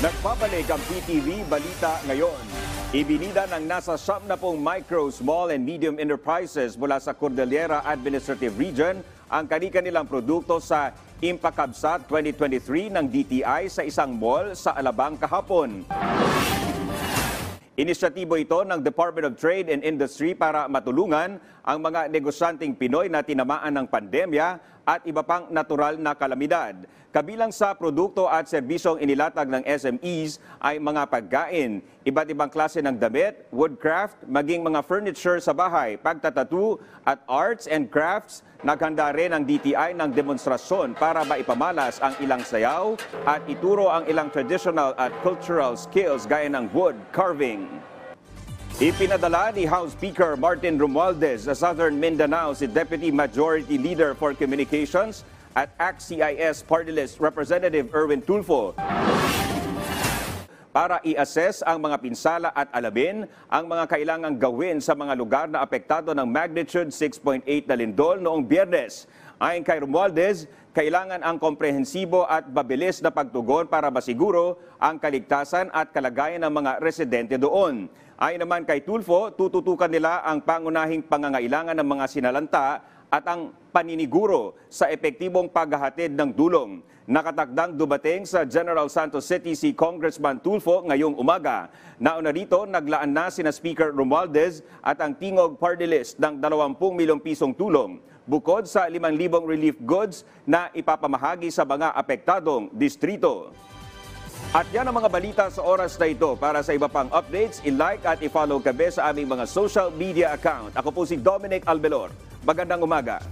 Nagbabalik ang PTV Balita ngayon. Ibinida ng nasa siyam na pong micro, small and medium enterprises mula sa Cordillera Administrative Region ang kanilang produkto sa Impakabsat 2023 ng DTI sa isang mall sa Alabang kahapon. Inisyatibo ito ng Department of Trade and Industry para matulungan ang mga negosyanteng Pinoy na tinamaan ng pandemya at iba pang natural na kalamidad. Kabilang sa produkto at serbisyong inilatag ng SMEs ay mga pagkain, iba't ibang klase ng damit, woodcraft, maging mga furniture sa bahay, pagtatatu at arts and crafts. Naghanda rin ang DTI ng demonstrasyon para maipamalas ang ilang sayaw at ituro ang ilang traditional at cultural skills gaya ng wood carving. Ipinadala ni House Speaker Martin Romualdez sa Southern Mindanao si Deputy Majority Leader for Communications at ACT-CIS Party List Representative Erwin Tulfo para i-assess ang mga pinsala at alamin ang mga kailangang gawin sa mga lugar na apektado ng magnitude 6.8 na lindol noong biyernes. Ayon kay Romualdez, kailangan ang komprehensibo at mabilis na pagtugon para masiguro ang kaligtasan at kalagayan ng mga residente doon. Ayon naman kay Tulfo, tututukan nila ang pangunahing pangangailangan ng mga sinalanta at ang paniniguro sa epektibong paghahatid ng dulong. Nakatakdang dumating sa General Santos City si Congressman Tulfo ngayong umaga. Nauna rito, naglaan na sina Speaker Romualdez at ang Tingog Party List ng 20 milyong pisong tulong bukod sa 5,000 relief goods na ipapamahagi sa mga apektadong distrito. At yan ang mga balita sa oras na ito. Para sa iba pang updates, i-like at i-follow kabe sa aming mga social media account. Ako po si Dominic Albelor. Magandang umaga.